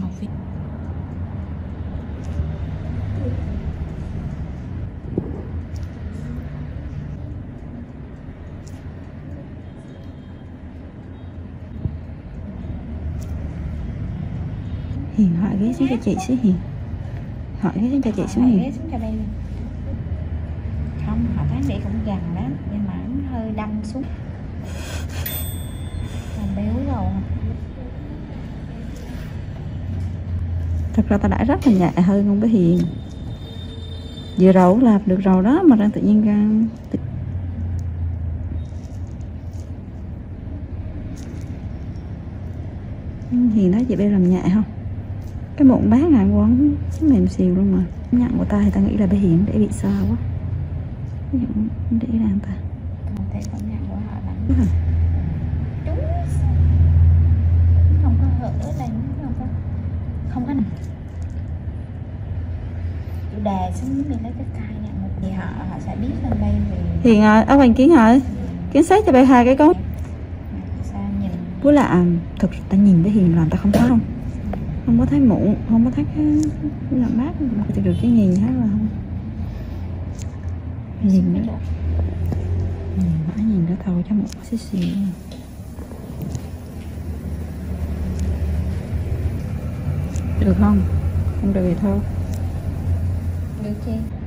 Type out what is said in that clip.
Ngọc Phi Hiền hỏi ghế xuống cho chị xíu Hiền. Hỏi ghế xuống cho chị xuống Hiền Không, họ tháng để cũng gần đó Nhưng mà hơi đâm xuống Thật ra ta đã rất là nhẹ hơn không bé Hiền. Vừa rầu làm được rồi đó Mà đang tự nhiên ra Hiền nói chị bây làm nhẹ không? Cái mụn bát này quấn mềm xìu luôn mà. Nhận của ta thì ta nghĩ là bé Hiền để bị sao quá. Để làm ta Còn thấy con nhận của họ là Đúng rồi. đúng không có hở ở đây không có không có nằm chủ đề xuống mình lấy cái cây một gì họ họ sẽ biết lên đây vì Hiền à, áo hoàng kiến hả? Kiến xét cho bé hai cái con nhìn? Với là à, thực ta nhìn thấy hiền làm ta không thấy không? Không có thấy mụn không có thấy cái cái làm bát. Mà chỉ được cái nhìn hết là không. Nhìn nữa ừ, mãi nhìn đó thôi cho một xíu xíu. Được không? Không được thì thôi được chưa